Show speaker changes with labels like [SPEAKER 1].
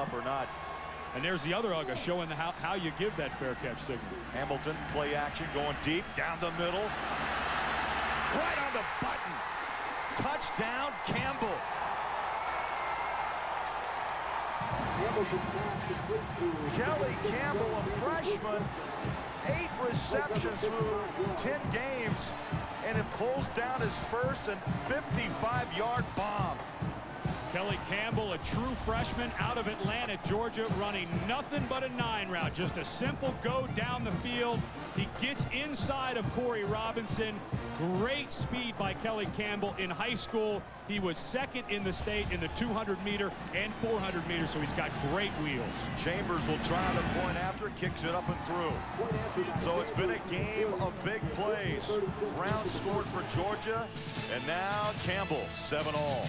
[SPEAKER 1] up or not.
[SPEAKER 2] And there's the other Uga showing the how, how you give that fair catch signal.
[SPEAKER 1] Hamilton play action going deep down the middle. Right on the button. Touchdown Campbell. Kelly Campbell, a freshman, eight receptions through 10 games, and it pulls down his first and 55-yard bomb.
[SPEAKER 2] Kelly Campbell, a true freshman out of Atlanta, Georgia, running nothing but a nine route. Just a simple go down the field. He gets inside of Corey Robinson. Great speed by Kelly Campbell in high school. He was second in the state in the 200 meter and 400 meters, so he's got great wheels.
[SPEAKER 1] Chambers will try the point after, kicks it up and through. So it's been a game of big plays. Brown scored for Georgia, and now Campbell, 7 all.